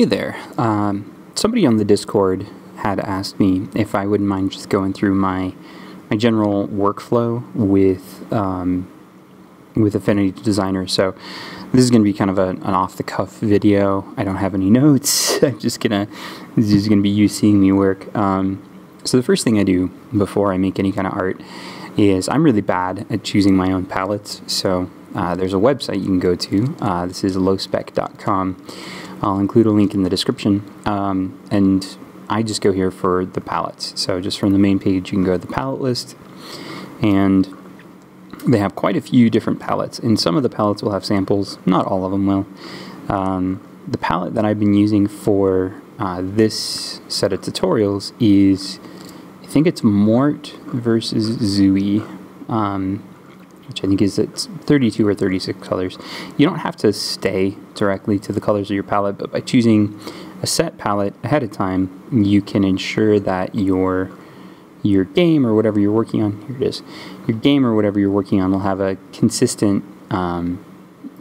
Hey there. Um, somebody on the Discord had asked me if I wouldn't mind just going through my my general workflow with um, with Affinity Designer. So this is going to be kind of a, an off the cuff video. I don't have any notes. I'm just gonna this is going to be you seeing me work. Um, so the first thing I do before I make any kind of art is I'm really bad at choosing my own palettes. So uh, there's a website you can go to. Uh, this is lospec.com. I'll include a link in the description. Um, and I just go here for the palettes. So just from the main page, you can go to the palette list. And they have quite a few different palettes. And some of the palettes will have samples. Not all of them will. Um, the palette that I've been using for uh, this set of tutorials is, I think it's Mort versus Zooey. Um, which I think is it's 32 or 36 colors. You don't have to stay directly to the colors of your palette, but by choosing a set palette ahead of time, you can ensure that your your game or whatever you're working on, here it is, your game or whatever you're working on will have a consistent um,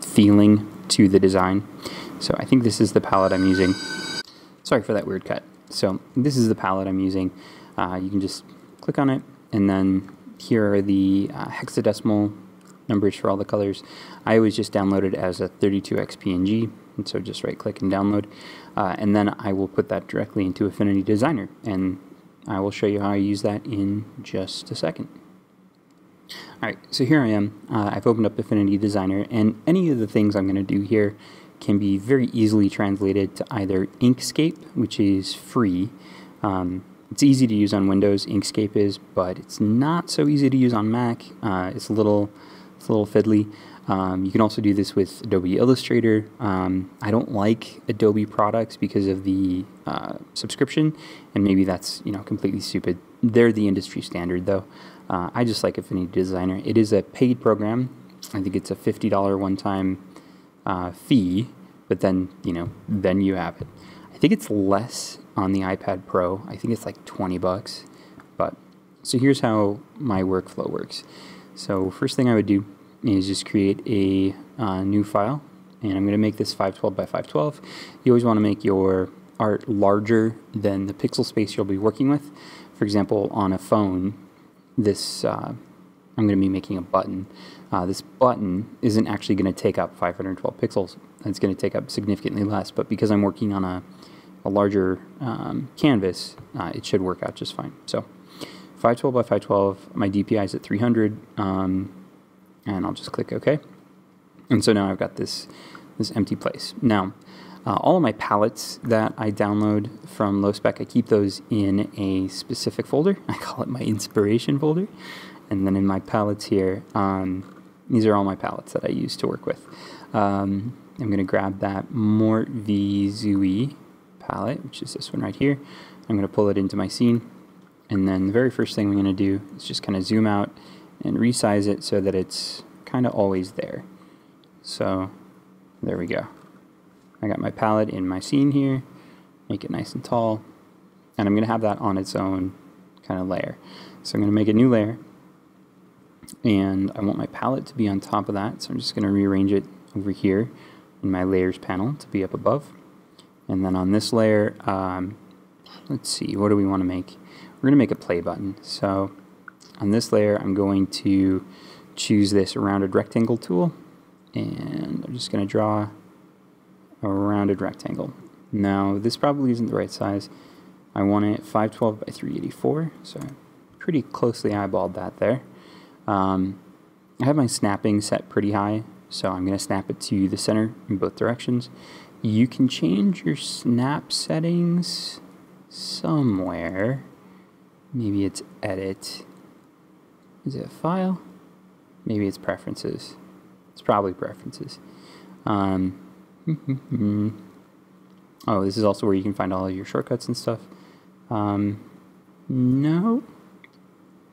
feeling to the design. So I think this is the palette I'm using. Sorry for that weird cut. So this is the palette I'm using. Uh, you can just click on it and then here are the uh, hexadecimal numbers for all the colors. I always just download it as a 32x PNG, and so just right click and download. Uh, and then I will put that directly into Affinity Designer, and I will show you how I use that in just a second. Alright, so here I am. Uh, I've opened up Affinity Designer, and any of the things I'm going to do here can be very easily translated to either Inkscape, which is free, um, it's easy to use on Windows, Inkscape is, but it's not so easy to use on Mac. Uh, it's a little, it's a little fiddly. Um, you can also do this with Adobe Illustrator. Um, I don't like Adobe products because of the uh, subscription, and maybe that's you know completely stupid. They're the industry standard, though. Uh, I just like Affinity Designer. It is a paid program. I think it's a fifty dollar one time uh, fee, but then you know then you have it. I think it's less on the iPad Pro. I think it's like 20 bucks. But so here's how my workflow works. So first thing I would do is just create a uh, new file and I'm going to make this 512 by 512. You always want to make your art larger than the pixel space you'll be working with. For example, on a phone, this uh, I'm going to be making a button. Uh, this button isn't actually going to take up 512 pixels. It's going to take up significantly less, but because I'm working on a a larger um, canvas, uh, it should work out just fine. So 512 by 512, my DPI is at 300, um, and I'll just click OK. And so now I've got this, this empty place. Now, uh, all of my palettes that I download from Lospec, I keep those in a specific folder. I call it my inspiration folder. And then in my palettes here, um, these are all my palettes that I use to work with. Um, I'm going to grab that Mort v Zooey palette, which is this one right here. I'm going to pull it into my scene. And then the very first thing I'm going to do is just kind of zoom out and resize it so that it's kind of always there. So there we go. I got my palette in my scene here, make it nice and tall, and I'm going to have that on its own kind of layer. So I'm going to make a new layer, and I want my palette to be on top of that, so I'm just going to rearrange it over here in my layers panel to be up above. And then on this layer, um, let's see, what do we want to make? We're going to make a play button. So on this layer, I'm going to choose this rounded rectangle tool. And I'm just going to draw a rounded rectangle. Now, this probably isn't the right size. I want it 512 by 384, so I pretty closely eyeballed that there. Um, I have my snapping set pretty high, so I'm going to snap it to the center in both directions. You can change your snap settings somewhere. Maybe it's edit. Is it a file? Maybe it's preferences. It's probably preferences. Um, oh, this is also where you can find all of your shortcuts and stuff. Um, no.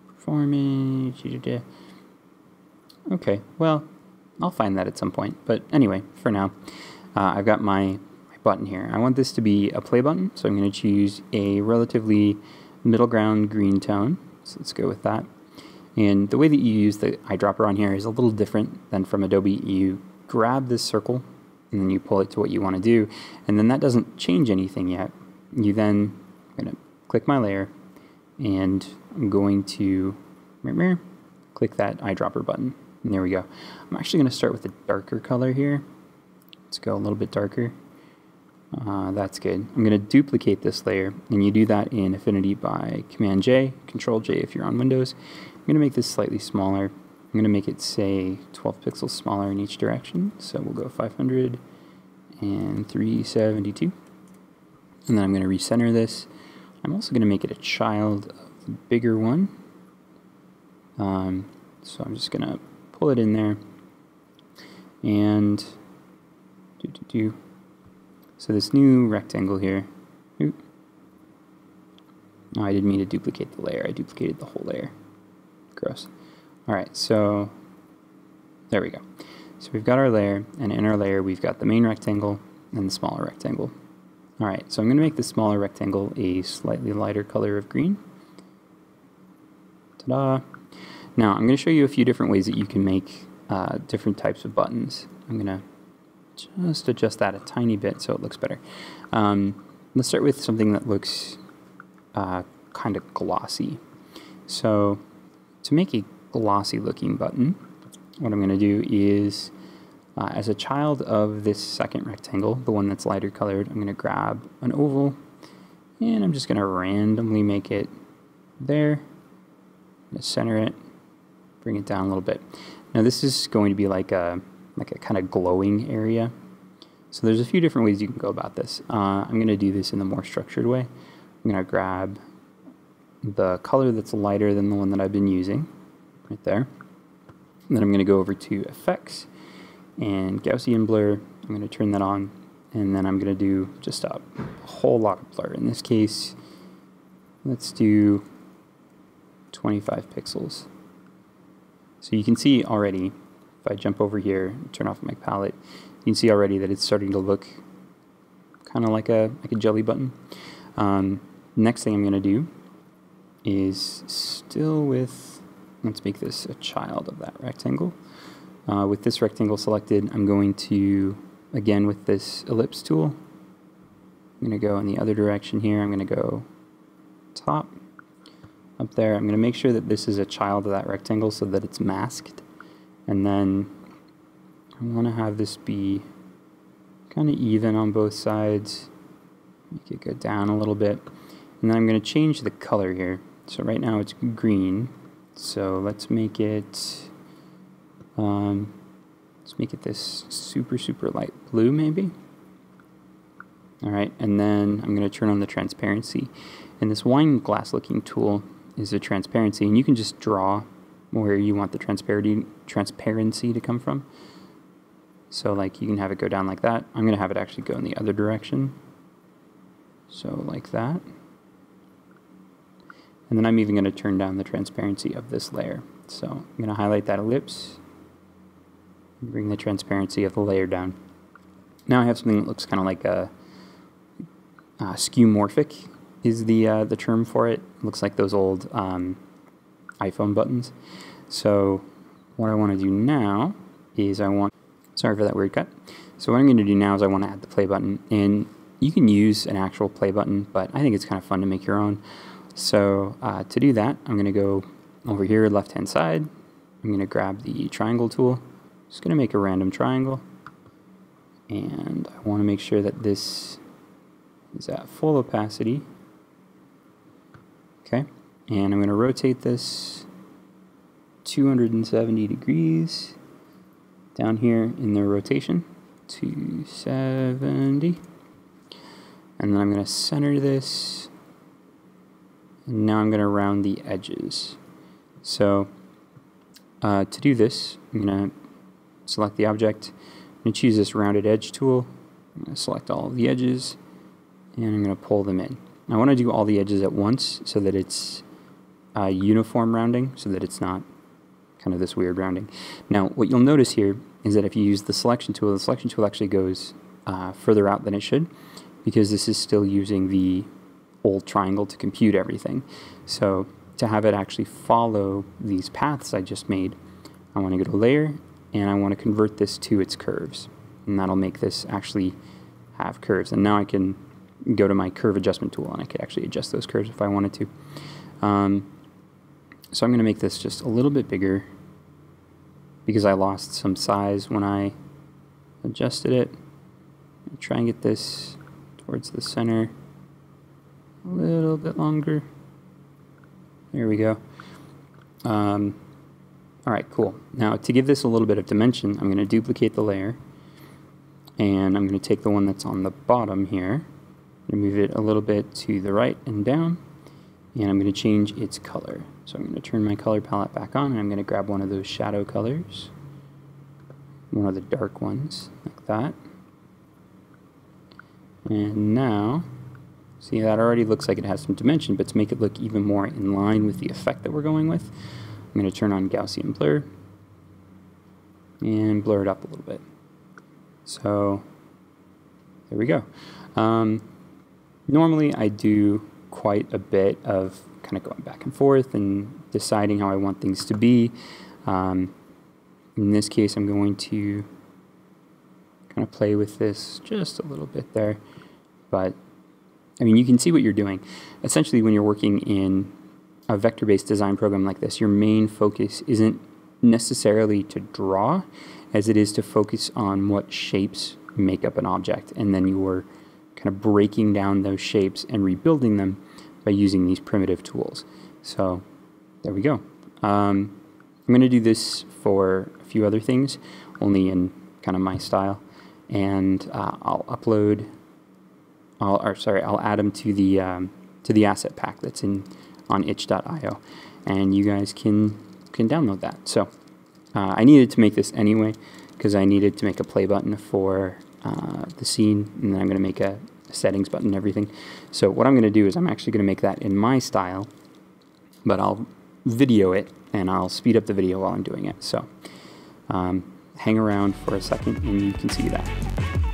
Performance. Okay, well, I'll find that at some point. But anyway, for now, uh, I've got my, my button here. I want this to be a play button, so I'm going to choose a relatively middle ground green tone. So let's go with that. And the way that you use the eyedropper on here is a little different than from Adobe. You grab this circle and then you pull it to what you want to do, and then that doesn't change anything yet. You then, I'm going to click my layer, and I'm going to mirror, mirror, click that eyedropper button. And there we go. I'm actually going to start with a darker color here. Let's go a little bit darker. Uh, that's good. I'm going to duplicate this layer, and you do that in Affinity by Command J, Control J if you're on Windows. I'm going to make this slightly smaller. I'm going to make it, say, 12 pixels smaller in each direction. So we'll go 500 and 372. And then I'm going to recenter this. I'm also going to make it a child of the bigger one. Um, so I'm just going to pull it in there. And do, do, do. So this new rectangle here, oop. Oh, I didn't mean to duplicate the layer. I duplicated the whole layer. Gross. All right, so there we go. So we've got our layer, and in our layer we've got the main rectangle and the smaller rectangle. All right, so I'm going to make the smaller rectangle a slightly lighter color of green. Ta-da! Now I'm going to show you a few different ways that you can make uh, different types of buttons. I'm going to just adjust that a tiny bit so it looks better. Um, let's start with something that looks uh, kind of glossy. So to make a glossy looking button, what I'm going to do is, uh, as a child of this second rectangle, the one that's lighter colored, I'm going to grab an oval and I'm just going to randomly make it there. center it, bring it down a little bit. Now this is going to be like a like a kind of glowing area. So there's a few different ways you can go about this. Uh, I'm going to do this in the more structured way. I'm going to grab the color that's lighter than the one that I've been using, right there. And then I'm going to go over to Effects and Gaussian Blur. I'm going to turn that on, and then I'm going to do just a whole lot of blur. In this case, let's do 25 pixels. So you can see already if I jump over here and turn off my palette, you can see already that it's starting to look kind of like a like a jelly button. Um, next thing I'm going to do is still with, let's make this a child of that rectangle. Uh, with this rectangle selected, I'm going to, again with this ellipse tool, I'm going to go in the other direction here. I'm going to go top, up there. I'm going to make sure that this is a child of that rectangle so that it's masked. And then I want to have this be kind of even on both sides. Make it go down a little bit. And then I'm going to change the color here. So right now it's green. So let's make it, um, let's make it this super, super light blue maybe. All right, and then I'm going to turn on the transparency. And this wine glass looking tool is a transparency, and you can just draw where you want the transparency transparency to come from. So like you can have it go down like that. I'm going to have it actually go in the other direction. So like that. And then I'm even going to turn down the transparency of this layer. So I'm going to highlight that ellipse, and bring the transparency of the layer down. Now I have something that looks kind of like a, a skeuomorphic is the uh, the term for it. it. Looks like those old um, iPhone buttons. So what I want to do now is I want, sorry for that weird cut. So what I'm going to do now is I want to add the play button and you can use an actual play button, but I think it's kind of fun to make your own. So uh, to do that, I'm going to go over here left hand side. I'm going to grab the triangle tool. Just going to make a random triangle. And I want to make sure that this is at full opacity. Okay, and I'm going to rotate this 270 degrees. Down here in the rotation 270 and then I'm going to center this. And now I'm going to round the edges. So uh, to do this I'm going to select the object. I'm going to choose this rounded edge tool. I'm going to select all of the edges. And I'm going to pull them in. I want to do all the edges at once so that it's uh, uniform rounding so that it's not kind of this weird rounding. Now, what you'll notice here is that if you use the selection tool, the selection tool actually goes uh, further out than it should because this is still using the old triangle to compute everything. So to have it actually follow these paths I just made, I want to go to layer and I want to convert this to its curves. and that'll make this actually have curves. And now I can go to my curve adjustment tool and I could actually adjust those curves if I wanted to. Um, so I'm going to make this just a little bit bigger because I lost some size when I adjusted it. Try and get this towards the center a little bit longer. There we go. Um, all right, cool. Now to give this a little bit of dimension, I'm going to duplicate the layer and I'm going to take the one that's on the bottom here and move it a little bit to the right and down and I'm going to change its color. So I'm going to turn my color palette back on and I'm going to grab one of those shadow colors, one of the dark ones, like that. And now, see that already looks like it has some dimension, but to make it look even more in line with the effect that we're going with, I'm going to turn on Gaussian blur and blur it up a little bit. So there we go. Um, normally I do quite a bit of kind of going back and forth and deciding how I want things to be. Um, in this case, I'm going to kind of play with this just a little bit there. But, I mean, you can see what you're doing. Essentially, when you're working in a vector-based design program like this, your main focus isn't necessarily to draw as it is to focus on what shapes make up an object. And then you're kind of breaking down those shapes and rebuilding them by using these primitive tools. So there we go. Um, I'm going to do this for a few other things, only in kind of my style. And uh, I'll upload, I'll, or sorry, I'll add them to the, um, to the asset pack that's in on itch.io. And you guys can, can download that. So uh, I needed to make this anyway because I needed to make a play button for uh, the scene. And then I'm going to make a, settings button and everything. So what I'm going to do is I'm actually going to make that in my style, but I'll video it and I'll speed up the video while I'm doing it. So um, hang around for a second and you can see that.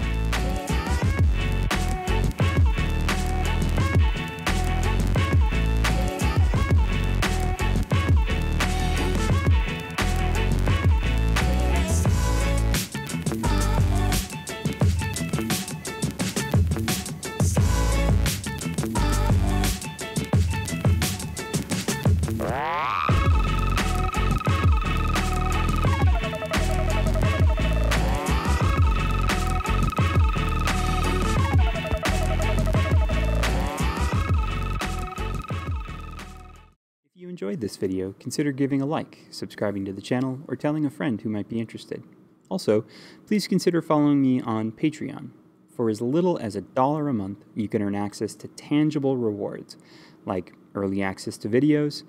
Enjoyed this video, consider giving a like, subscribing to the channel, or telling a friend who might be interested. Also, please consider following me on Patreon. For as little as a dollar a month, you can earn access to tangible rewards, like early access to videos,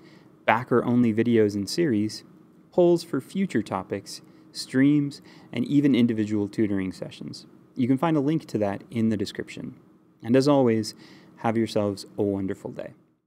backer-only videos and series, polls for future topics, streams, and even individual tutoring sessions. You can find a link to that in the description. And as always, have yourselves a wonderful day.